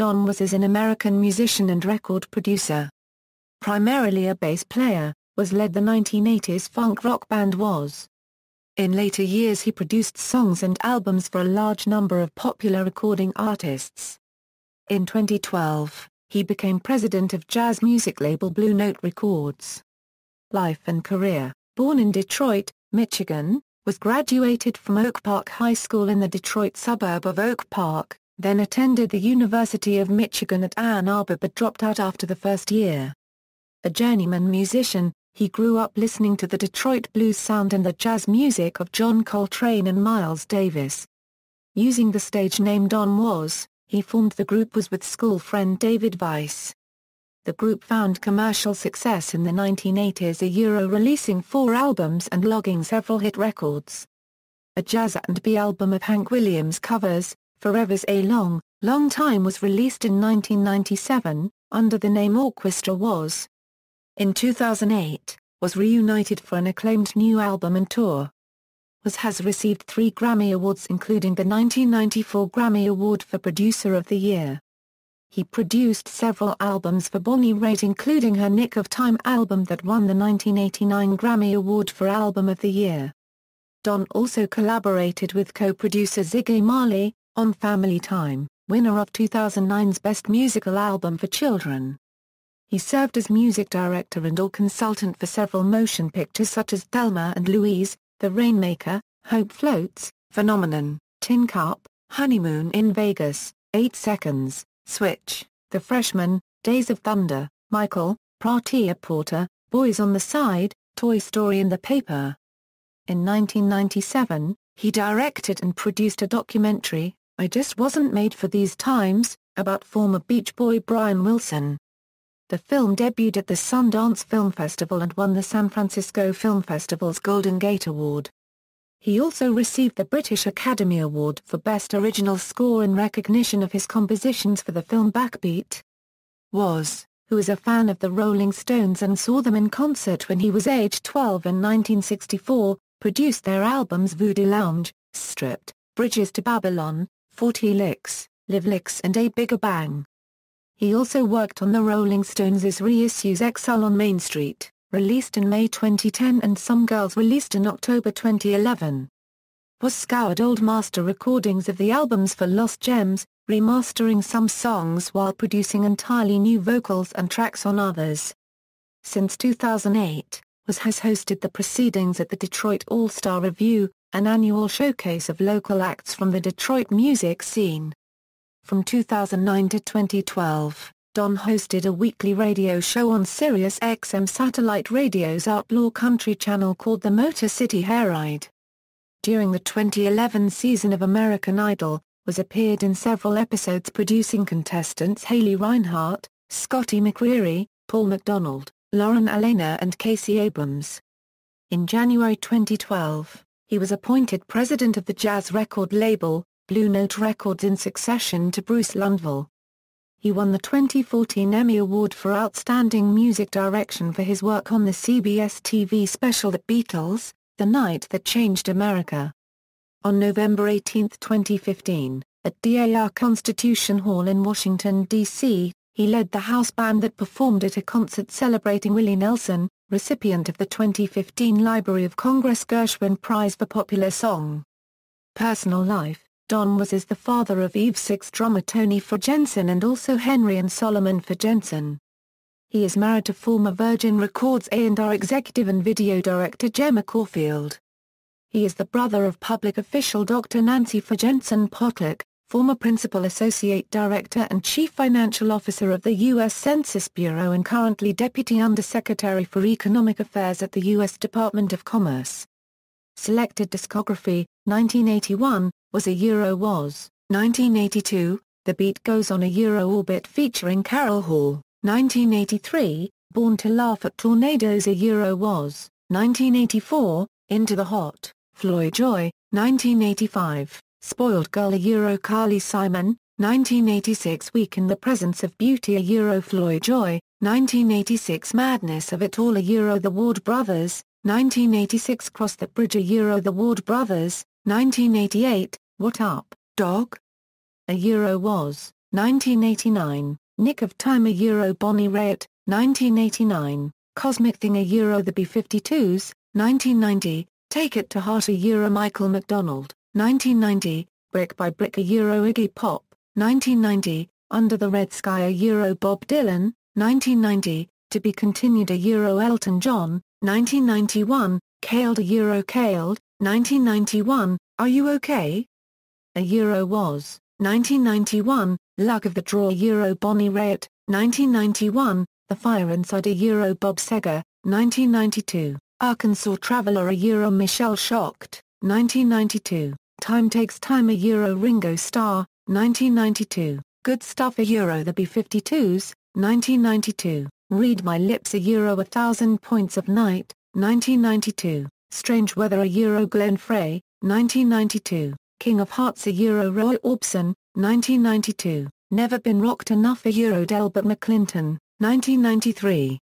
Don Was is an American musician and record producer. Primarily a bass player, was led the 1980s funk rock band Was. In later years he produced songs and albums for a large number of popular recording artists. In 2012, he became president of jazz music label Blue Note Records. Life and career Born in Detroit, Michigan, was graduated from Oak Park High School in the Detroit suburb of Oak Park, then attended the University of Michigan at Ann Arbor but dropped out after the first year. A journeyman musician, he grew up listening to the Detroit blues sound and the jazz music of John Coltrane and Miles Davis. Using the stage name Don Was, he formed the group Was with school friend David Weiss. The group found commercial success in the 1980s a Euro releasing four albums and logging several hit records. A jazz and B album of Hank Williams covers, Forever's a Long, Long Time was released in 1997, under the name Orchestra Was. In 2008, was reunited for an acclaimed new album and tour. Was has received three Grammy Awards including the 1994 Grammy Award for Producer of the Year. He produced several albums for Bonnie Raitt including her Nick of Time album that won the 1989 Grammy Award for Album of the Year. Don also collaborated with co-producer Ziggy Marley, on Family Time, winner of 2009's Best Musical Album for Children. He served as music director and or consultant for several motion pictures such as Thelma and Louise, The Rainmaker, Hope Floats, Phenomenon, Tin Cup, Honeymoon in Vegas, 8 Seconds, Switch, The Freshman, Days of Thunder, Michael, Prêt-à-Porter, Boys on the Side, Toy Story and The Paper. In 1997, he directed and produced a documentary, I Just Wasn't Made for These Times, about former Beach Boy Brian Wilson. The film debuted at the Sundance Film Festival and won the San Francisco Film Festival's Golden Gate Award. He also received the British Academy Award for Best Original Score in recognition of his compositions for the film Backbeat. Was, who is a fan of the Rolling Stones and saw them in concert when he was age 12 in 1964, produced their albums Voodoo Lounge, Stripped, Bridges to Babylon, 40 Licks, Live Licks and A Bigger Bang. He also worked on the Rolling Stones' reissues Exile on Main Street released in May 2010 and Some Girls released in October 2011. Was scoured old master recordings of the albums for Lost Gems, remastering some songs while producing entirely new vocals and tracks on others. Since 2008, Was has hosted the proceedings at the Detroit All-Star Revue, an annual showcase of local acts from the Detroit music scene. From 2009 to 2012, Don hosted a weekly radio show on Sirius XM satellite radio's Outlaw Country channel called The Motor City Hayride. During the 2011 season of American Idol, was appeared in several episodes producing contestants Haley Reinhart, Scotty McCreery, Paul McDonald, Lauren Alaina and Casey Abrams. In January 2012, he was appointed president of the jazz record label, Blue Note Records in succession to Bruce Lundvall. He won the 2014 Emmy Award for Outstanding Music Direction for his work on the CBS TV special The Beatles, The Night That Changed America. On November 18, 2015, at DAR Constitution Hall in Washington, D.C., he led the house band that performed at a concert celebrating Willie Nelson, recipient of the 2015 Library of Congress Gershwin Prize for Popular Song. Personal life Don was is the father of Eve Six drummer Tony Fagenson and also Henry and Solomon Fagenson. He is married to former Virgin Records A&R executive and video director Gemma Caulfield. He is the brother of public official Dr. Nancy Fagenson Potok, former Principal Associate Director and Chief Financial Officer of the U.S. Census Bureau and currently Deputy Undersecretary for Economic Affairs at the U.S. Department of Commerce. Selected discography, 1981, was a Euro was, 1982, The Beat Goes on a Euro Orbit featuring Carol Hall, 1983, Born to Laugh at Tornadoes a Euro was, 1984, Into the Hot, Floy Joy, 1985, Spoiled Girl a Euro Carly Simon, 1986 Weak in the Presence of Beauty a Euro Floy Joy, 1986 Madness of It All a Euro The Ward Brothers, 1986 Cross the Bridge a Euro The Ward Brothers, 1988, What Up, Dog? A Euro was, 1989, Nick of Time a Euro Bonnie Raitt, 1989, Cosmic Thing a Euro The B-52s, 1990, Take It to Heart a Euro Michael McDonald, 1990, Brick by Brick a Euro Iggy Pop, 1990, Under the Red Sky a Euro Bob Dylan, 1990, To Be Continued a Euro Elton John, 1991, Khaled a Euro Khaled, 1991, Are You OK? A Euro Was, 1991, Luck of the Draw Euro Bonnie Raitt, 1991, The Fire Inside a Euro Bob Seger, 1992, Arkansas Traveler a Euro Michelle Shocked, 1992, Time Takes Time a Euro Ringo Starr, 1992, Good Stuff a Euro The B-52s, 1992, Read My Lips a Euro A Thousand Points of Night, 1992, Strange Weather a Euro Glenn Frey, 1992, King of Hearts a Euro Roy Orbison, 1992, Never Been Rocked Enough a Euro Delbert McClinton, 1993.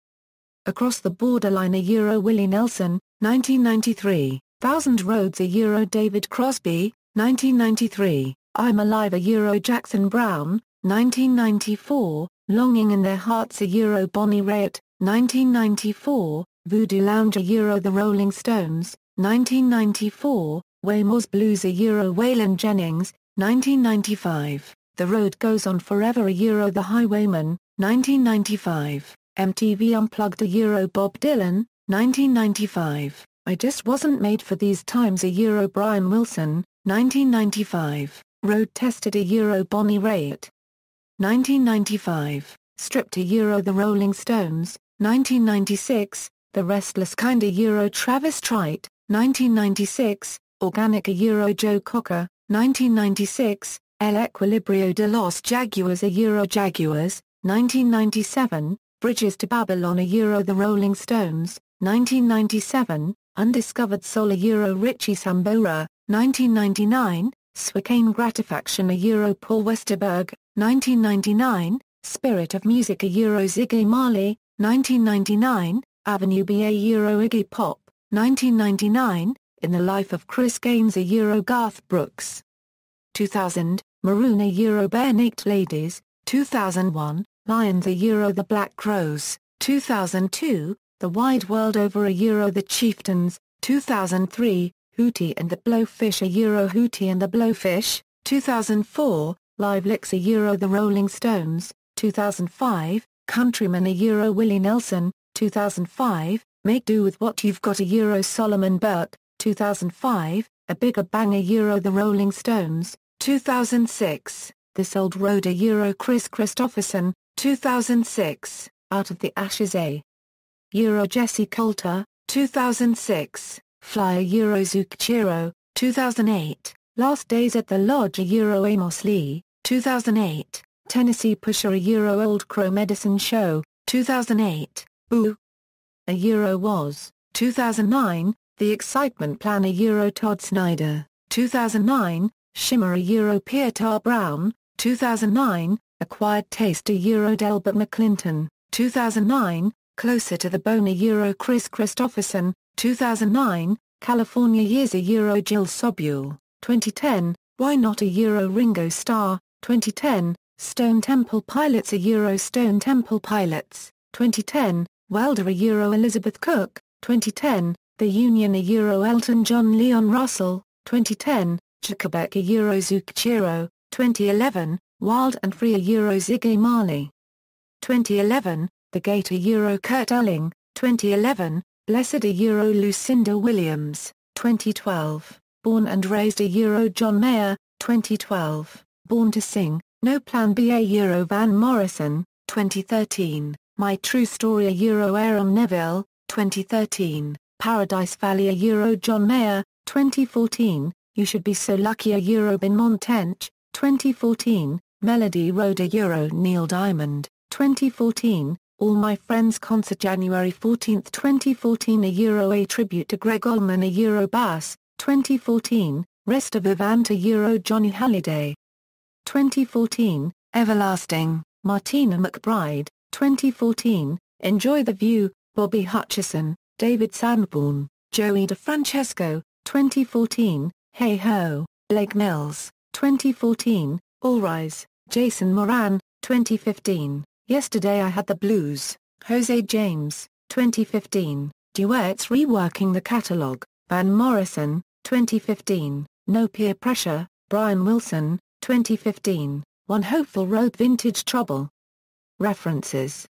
Across the Borderline a Euro Willie Nelson, 1993, Thousand Roads a Euro David Crosby, 1993, I'm Alive a Euro Jackson Browne, 1994, Longing in Their Hearts a Euro Bonnie Raitt, 1994, Voodoo Lounge a Euro The Rolling Stones, 1994, Waymore's Blues a Euro Waylon Jennings, 1995, The Road Goes On Forever a Euro The Highwaymen, 1995, MTV Unplugged a Euro Bob Dylan, 1995, I Just Wasn't Made for These Times a Euro oh, Brian Wilson, 1995, Road Tested a Euro oh, Bonnie Raitt, 1995, Stripped a Euro oh, The Rolling Stones, 1996, The Restless Kind a Euro Travis Tritt, 1996, Organic a Euro Joe Cocker, 1996, El Equilibrio de los Jaguars a Euro Jaguars, 1997, Bridges to Babylon a Euro The Rolling Stones, 1997, Undiscovered Soul a Euro Richie Sambora, 1999, Suicaine Gratifaction a Euro Paul Westerberg, 1999, Spirit of Music a Euro Ziggy Marley, 1999, Avenue B a Euro Iggy Pop, 1999, In the Life of Chris Gaines a Euro Garth Brooks. 2000, Maroon a Euro Barenaked Ladies, 2001, Lions a Euro The Black Crowes, 2002, The Wide World Over a Euro The Chieftains, 2003, Hootie and the Blowfish a Euro Hootie and the Blowfish, 2004, Live Licks a Euro The Rolling Stones, 2005, Countryman a Euro Willie Nelson, 2005, Make Do With What You've Got a Euro Solomon Burke, 2005, A Bigger Bang a Euro The Rolling Stones, 2006, This Old Road a Euro Kris Kristofferson, 2006, Out of the Ashes a Euro Jessi Colter, 2006, Flyer Euro Zucchero, 2008, Last Days at the Lodge Euro Amos Lee, 2008, Tennessee Pusher a Euro Old Crow Medicine Show, 2008, Boo! A Euro Was, 2009, The Excitement Plan a Euro Todd Snider, 2009, Shimmer a Euro Pietà Brown, 2009, Acquired Taste a Euro Delbert McClinton, 2009, Closer to the Bone a Euro Kris Kristofferson, 2009, California Years a Euro Jill Sobule, 2010, Why Not a Euro Ringo Starr, 2010, Stone Temple Pilots a Euro Stone Temple Pilots, 2010, Welder a Euro Elizabeth Cook, 2010, The Union a Euro Elton John Leon Russell, 2010, Chocabeck a Euro Zucchero, 2011, Wild and Free a Euro Ziggy Marley. 2011, The Gate a Euro Kurt Elling, 2011, Blessed a Euro Lucinda Williams, 2012, Born and Raised a Euro John Mayer, 2012, Born to Sing, No Plan B a Euro Van Morrison, 2013, My True Story a Euro Aaron Neville, 2013, Paradise Valley a Euro John Mayer, 2014, You Should Be So Lucky a Euro Benmont Tench, 2014, Melody Road a Euro Neil Diamond, 2014, All My Friends Concert January 14, 2014 a Euro A Tribute to Gregg Allman a Euro Bass, 2014, Rester Vivant a Euro Johnny Hallyday. 2014, Everlasting, Martina McBride, 2014, Enjoy the View, Bobby Hutcherson, David Sanborn, Joey DeFrancesco, 2014, Hey Ho, Blake Mills, 2014, All Rise, Jason Moran, 2015, Yesterday I Had the Blues, Jose James, 2015, Duets Reworking the Catalog, Van Morrison, 2015, No Peer Pressure, Brian Wilson, 2015, One Hopeful Road Vintage Trouble. References